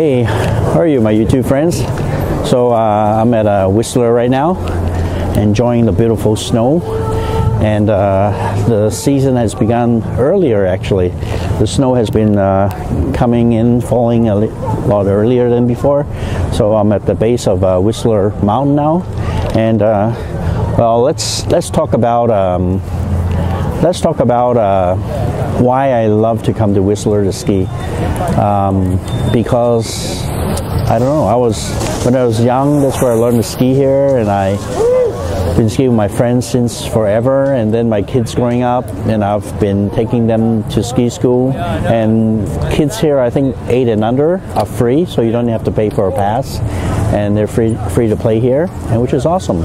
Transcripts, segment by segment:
Hey, how are you, my YouTube friends? So uh, I'm at uh, Whistler right now, enjoying the beautiful snow, and uh, the season has begun earlier. Actually, the snow has been uh, coming in, falling a lot earlier than before. So I'm at the base of uh, Whistler Mountain now, and uh, well, let's let's talk about um, let's talk about why I love to come to Whistler to ski. Um, because I don't know, I was when I was young. That's where I learned to ski here, and I been skiing with my friends since forever. And then my kids growing up, and I've been taking them to ski school. And kids here, I think eight and under, are free, so you don't have to pay for a pass, and they're free free to play here, and which is awesome.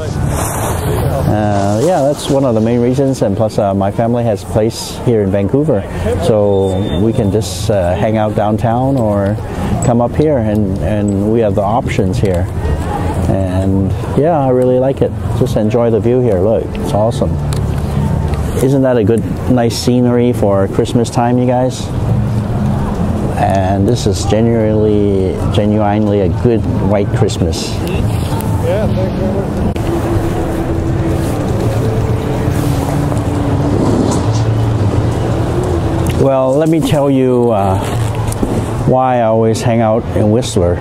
Uh, yeah, that's one of the main reasons. And plus, uh, my family has a place here in Vancouver, so we can just uh, hang out downtown or come up here, and, and we have the options here. And yeah, I really like it. Just enjoy the view here. Look, it's awesome. Isn't that a good, nice scenery for Christmas time, you guys? And this is genuinely, genuinely a good white Christmas. Yeah. Well, let me tell you uh, why I always hang out in Whistler.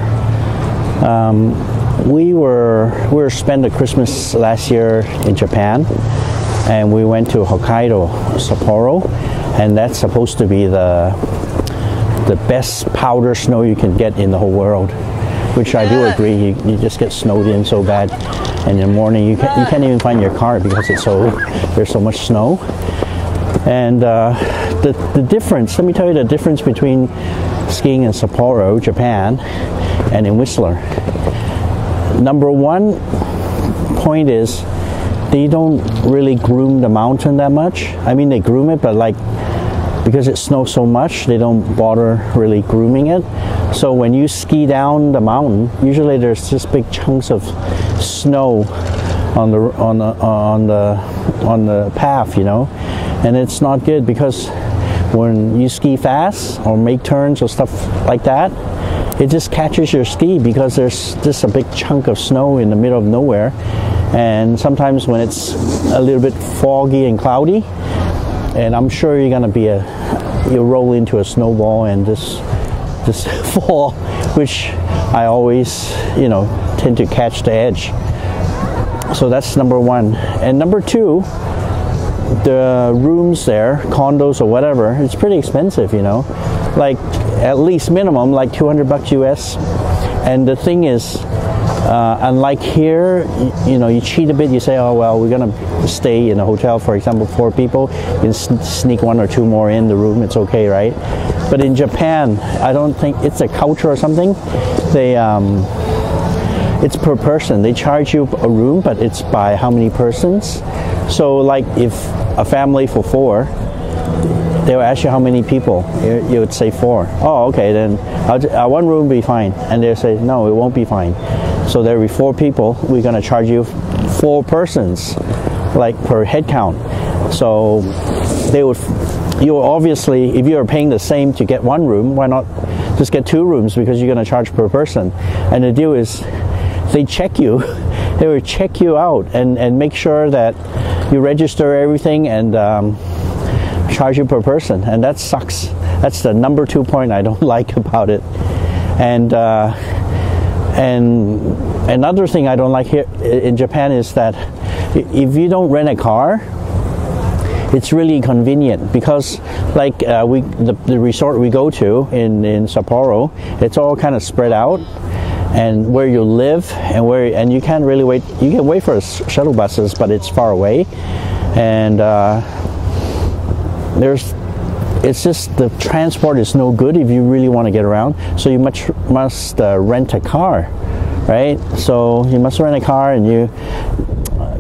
Um, we were we were spent a Christmas last year in Japan, and we went to Hokkaido, Sapporo, and that's supposed to be the the best powder snow you can get in the whole world. Which I do agree. You, you just get snowed in so bad, and in the morning you can't, you can't even find your car because it's so there's so much snow. And uh, the, the difference, let me tell you the difference between skiing in Sapporo, Japan, and in Whistler. Number one point is they don't really groom the mountain that much. I mean, they groom it, but like because it snows so much, they don't bother really grooming it. So when you ski down the mountain, usually there's just big chunks of snow on the on the uh, on the on the path, you know, and it's not good because when you ski fast or make turns or stuff like that, it just catches your ski because there's just a big chunk of snow in the middle of nowhere. And sometimes when it's a little bit foggy and cloudy, and I'm sure you're gonna be a you roll into a snowball and just just fall, which I always you know tend to catch the edge. So that's number one. And number two, the rooms there, condos or whatever, it's pretty expensive, you know. Like at least minimum like 200 bucks US. And the thing is, uh, unlike here, you, you, know, you cheat a bit. You say, "Oh well, we're gonna stay in a hotel, for example, four people. You can sneak one or two more in the room. It's okay, right?" But in Japan, I don't think it's a culture or something. They um, it's per person. They charge you a room, but it's by how many persons. So, like if a family for four, they will ask you how many people. You, you would say four. Oh, okay, then uh, one room be fine. And they'll say, no, it won't be fine. So there will be four people. We're going to charge you four persons, like per head count. So they would, you obviously, if you are paying the same to get one room, why not just get two rooms because you're going to charge per person? And the deal is, they check you. they will check you out and, and make sure that you register everything and um, charge you per person, and that sucks. That's the number two point I don't like about it. And uh, and another thing I don't like here in Japan is that if you don't rent a car, it's really convenient because like uh, we the, the resort we go to in in Sapporo, it's all kind of spread out and where you live and where and you can't really wait you can wait for shuttle buses but it's far away. And uh, there's it's just the transport is no good if you really want to get around. So you much must uh, rent a car right? So you must rent a car and you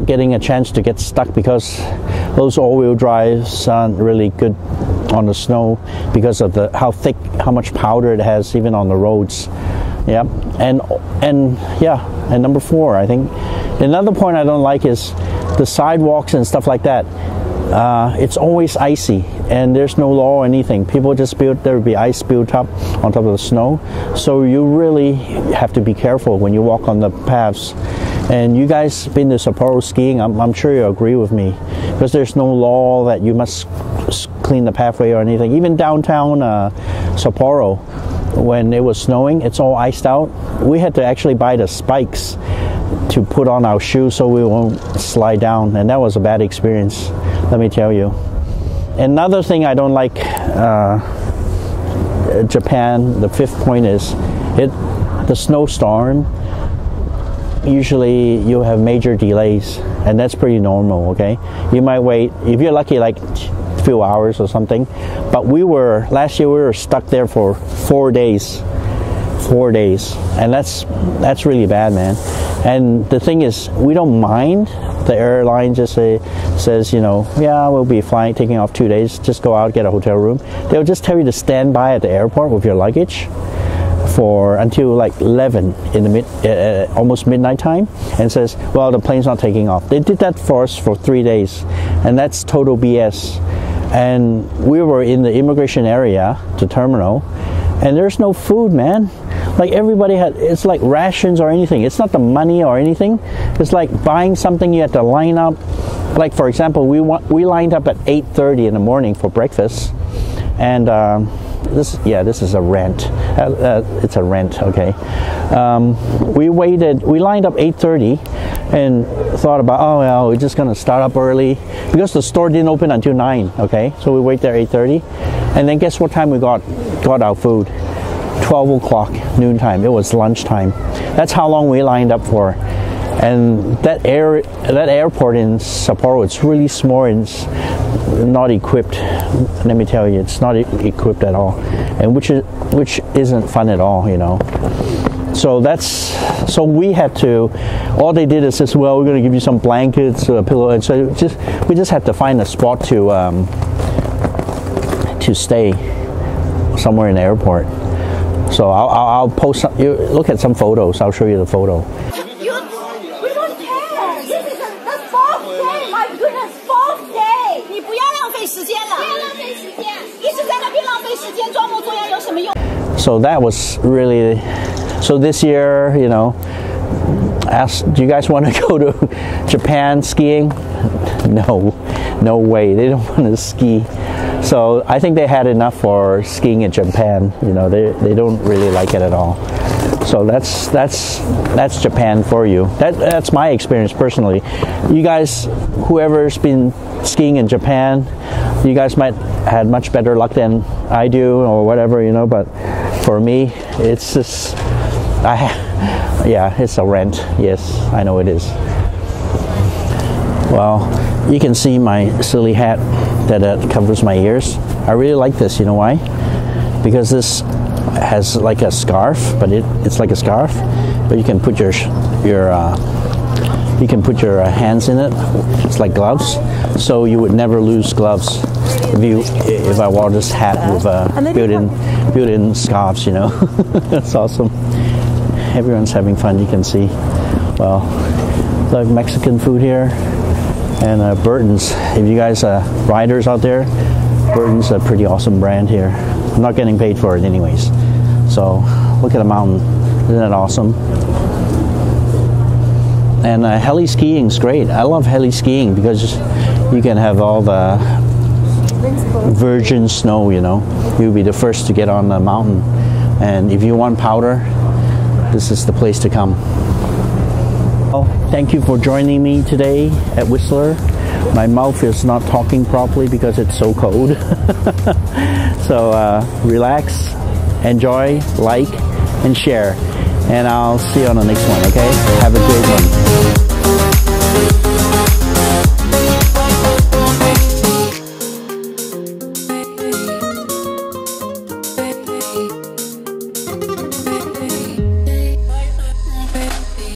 getting a chance to get stuck because those all-wheel drives aren't really good on the snow because of the how thick how much powder it has even on the roads yeah and and yeah and number four i think another point i don't like is the sidewalks and stuff like that uh, it's always icy and there's no law or anything. People just build there will be ice built up on top of the snow, so you really have to be careful when you walk on the paths. And you guys been to Sapporo skiing? I'm, I'm sure you agree with me because there's no law that you must clean the pathway or anything. Even downtown uh, Sapporo, when it was snowing, it's all iced out. We had to actually buy the spikes to put on our shoes so we won't slide down, and that was a bad experience. Let me tell you. Another thing I don't like uh, Japan. The fifth point is it the snowstorm. Usually you have major delays, and that's pretty normal. Okay, you might wait if you're lucky, like few hours or something. But we were last year we were stuck there for four days, four days, and that's that's really bad, man. And the thing is, we don't mind. The airline just say, says, you know, yeah, we'll be flying, taking off two days. Just go out, get a hotel room. They'll just tell you to stand by at the airport with your luggage for until like 11 in the mid, uh, almost midnight time, and says, well, the plane's not taking off. They did that for us for three days, and that's total BS. And we were in the immigration area, the terminal, and there's no food, man. Like everybody had it's like rations or anything. It's not the money or anything. It's like buying something you have to line up. Like for example we want we lined up at 8.30 in the morning for breakfast. And um, this yeah this is a rent. Uh, uh, it's a rent okay. Um, we waited we lined up 8.30 and thought about oh well we're just gonna start up early because the store didn't open until 9 okay so we wait there 8.30 and then guess what time we got got our food 12 o'clock noontime. It was lunchtime. That's how long we lined up for. And that air that airport in Sapporo, it's really small and it's not equipped. Let me tell you, it's not equipped at all, and which is which isn't fun at all, you know. So that's so we had to. All they did is just well, we're going to give you some blankets, a pillow, and so just we just had to find a spot to um, to stay somewhere in the airport. So I'll, I'll, I'll post some, you look at some photos. I'll show you the photo. You, we don't care. This is the fourth day. My goodness, fourth day. 你不要浪费时间了，不要浪费时间。一直在那边浪费时间，装模作样有什么用？ So that was really. so this year, you know, ask. Do you guys want to go to Japan skiing? No, no way. They don't want to ski. So I think they had enough for skiing in Japan. You know, they, they don't really like it at all. So that's that's that's Japan for you. That that's my experience personally. You guys, whoever's been skiing in Japan, you guys might had much better luck than I do, or whatever, you know. But for me, it's just, I, yeah, it's a rent. Yes, I know it is. Well, you can see my silly hat that uh, covers my ears. I really like this. You know why? Because this has like a scarf, but it, it's like a scarf, but you can put your your uh, you can put your uh, hands in it. It's like gloves, so you would never lose gloves if you if I wore this hat with uh, built-in built-in scarves. You know, that's awesome. Everyone's having fun. You can see. Well, like Mexican food here and uh, Burton's. If you guys are riders out there, Burton's a pretty awesome brand here. I'm not getting paid for it anyways. So look at the mountain. Isn't that awesome? And uh, heli skiing is great. I love heli skiing because you can have all the virgin snow, you know. You'll be the first to get on the mountain. And if you want powder, this is the place to come. Well, thank you for joining me today at Whistler. My mouth is not talking properly because it's so cold. so uh, relax, enjoy, like, and share. And I'll see you on the next one, okay? Have a great one.